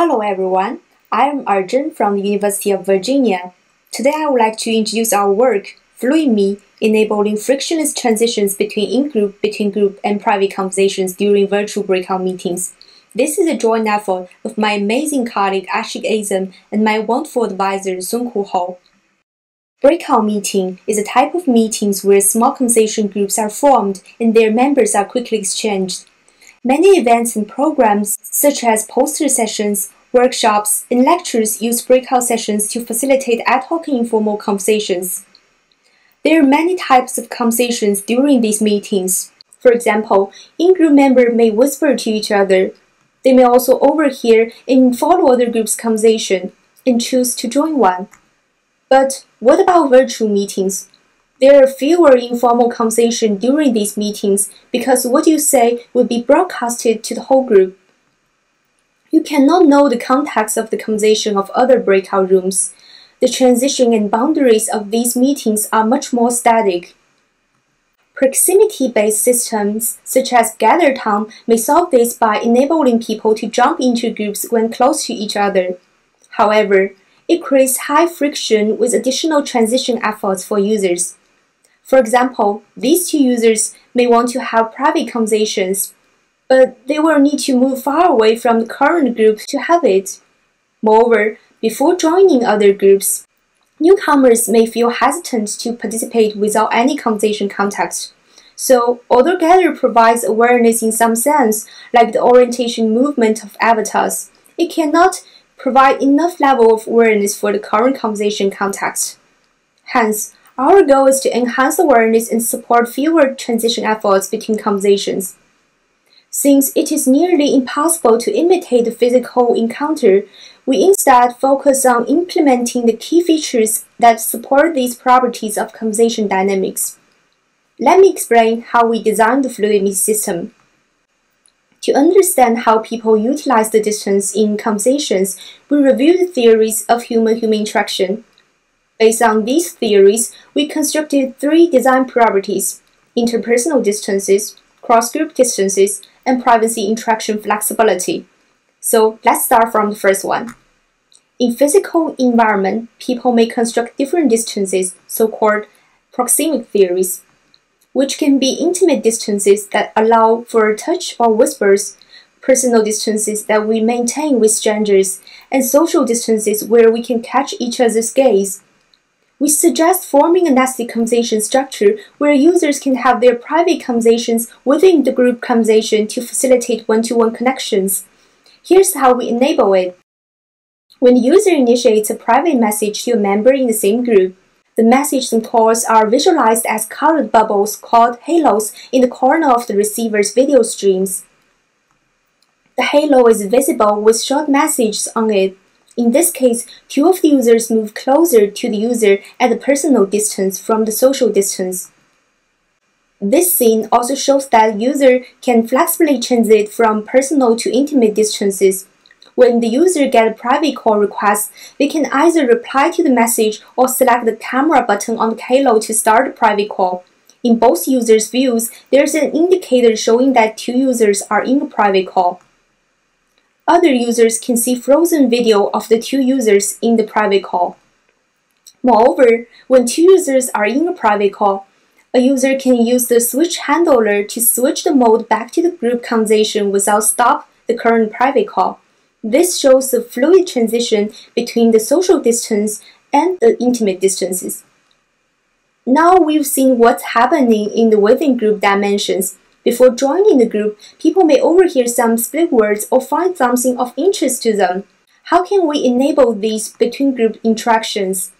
Hello everyone, I am Erzhen from the University of Virginia. Today I would like to introduce our work, FluidMeet, enabling frictionless transitions between in-group, between-group, and private conversations during virtual breakout meetings. This is a joint effort of my amazing colleague Ashik Azim and my wonderful advisor Seongkook Heo. Breakout meeting is a type of meetings where small conversation groups are formed and their members are quickly exchanged. Many events and programs, such as poster sessions, workshops, and lectures, use breakout sessions to facilitate ad hoc informal conversations. There are many types of conversations during these meetings. For example, in-group members may whisper to each other. They may also overhear and follow other groups' conversation and choose to join one. But what about virtual meetings? There are fewer informal conversations during these meetings because what you say will be broadcasted to the whole group. You cannot know the context of the conversation of other breakout rooms. The transition and boundaries of these meetings are much more static. Proximity-based systems, such as GatherTown, may solve this by enabling people to jump into groups when close to each other. However, it creates high friction with additional transition efforts for users. For example, these two users may want to have private conversations, but they will need to move far away from the current group to have it. Moreover, before joining other groups, newcomers may feel hesitant to participate without any conversation context. So, although Gather provides awareness in some sense, like the orientation movement of avatars, it cannot provide enough level of awareness for the current conversation context. Hence, our goal is to enhance awareness and support fewer transition efforts between conversations. Since it is nearly impossible to imitate the physical encounter, we instead focus on implementing the key features that support these properties of conversation dynamics. Let me explain how we designed the FluidMeet system. To understand how people utilize the distance in conversations, we review the theories of human-human interaction. Based on these theories, we constructed three design properties interpersonal distances, cross group distances, and privacy interaction flexibility. So let's start from the first one. In physical environment, people may construct different distances, so-called proxemic theories, which can be intimate distances that allow for touch or whispers, personal distances that we maintain with strangers, and social distances where we can catch each other's gaze. We suggest forming a nested conversation structure where users can have their private conversations within the group conversation to facilitate one-to-one connections. Here's how we enable it. When the user initiates a private message to a member in the same group, the message and calls are visualized as colored bubbles called halos in the corner of the receiver's video streams. The halo is visible with short messages on it in this case, two of the users move closer to the user at a personal distance from the social distance. This scene also shows that user can flexibly transit from personal to intimate distances. When the user get a private call request, they can either reply to the message or select the camera button on the halo to start the private call. In both users' views, there's an indicator showing that two users are in a private call. Other users can see frozen video of the two users in the private call. Moreover, when two users are in a private call, a user can use the switch handler to switch the mode back to the group conversation without stop the current private call. This shows the fluid transition between the social distance and the intimate distances. Now we've seen what's happening in the within group dimensions. Before joining the group, people may overhear some split words or find something of interest to them. How can we enable these between group interactions?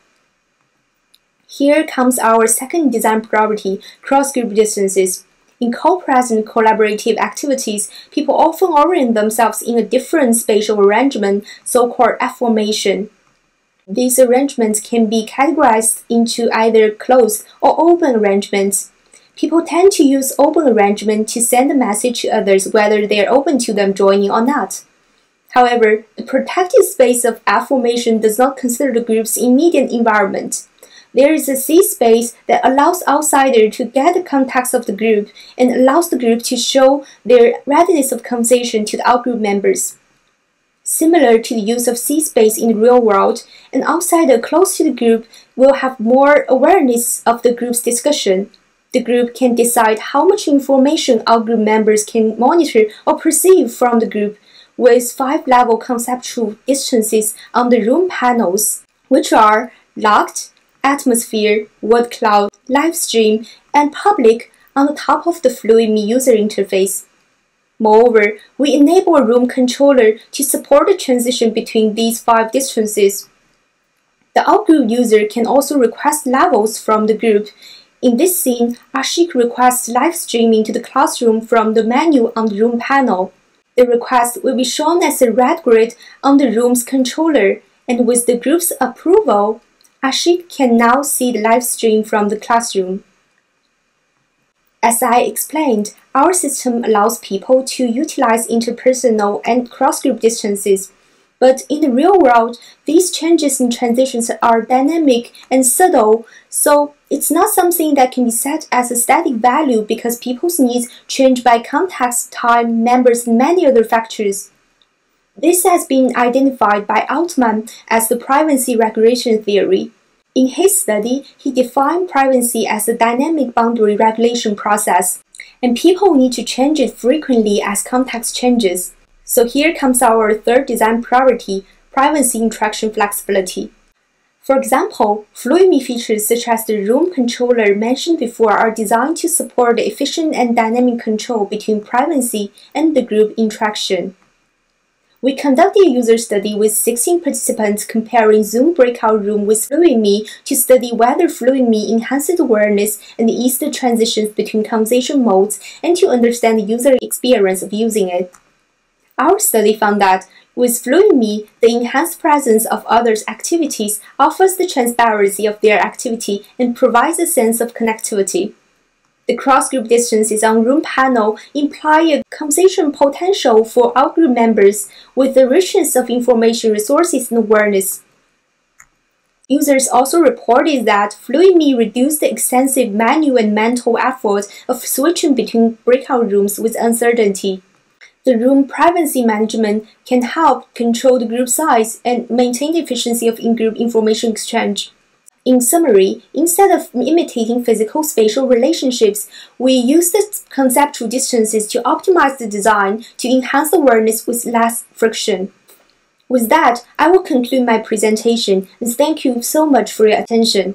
Here comes our second design property, cross-group distances. In co-present collaborative activities, people often orient themselves in a different spatial arrangement, so-called F-formation. These arrangements can be categorized into either closed or open arrangements. People tend to use open arrangement to send a message to others whether they are open to them joining or not. However, the protected space of F formation does not consider the group's immediate environment. There is a C space that allows outsider to get the context of the group and allows the group to show their readiness of conversation to the outgroup members. Similar to the use of C-space in the real world, an outsider close to the group will have more awareness of the group's discussion. The group can decide how much information our group members can monitor or perceive from the group with five level conceptual distances on the room panels, which are locked, atmosphere, word cloud, live stream, and public on the top of the FluidMeet user interface. Moreover, we enable a room controller to support the transition between these five distances. The outgroup user can also request levels from the group. In this scene, Ashik requests live streaming to the classroom from the menu on the room panel. The request will be shown as a red grid on the room's controller, and with the group's approval, Ashik can now see the live stream from the classroom. As I explained, our system allows people to utilize interpersonal and cross-group distances. But in the real world, these changes and transitions are dynamic and subtle, so it's not something that can be set as a static value because people's needs change by context, time, members, and many other factors. This has been identified by Altman as the privacy regulation theory. In his study, he defined privacy as a dynamic boundary regulation process, and people need to change it frequently as context changes. So here comes our third design priority, privacy interaction flexibility. For example, FluidMeet features such as the room controller mentioned before are designed to support the efficient and dynamic control between privacy and the group interaction. We conducted a user study with 16 participants comparing Zoom breakout room with FluidMeet to study whether FluidMeet enhances awareness and eases the transitions between conversation modes and to understand the user experience of using it. Our study found that with FluidMeet, the enhanced presence of others' activities offers the transparency of their activity and provides a sense of connectivity. The cross-group distances on room panel imply a conversation potential for outgroup members with the richness of information resources and awareness. Users also reported that FluidMeet reduced the extensive manual and mental effort of switching between breakout rooms with uncertainty. The room privacy management can help control the group size and maintain the efficiency of in-group information exchange. In summary, instead of imitating physical spatial relationships, we use the conceptual distances to optimize the design to enhance awareness with less friction. With that, I will conclude my presentation and thank you so much for your attention.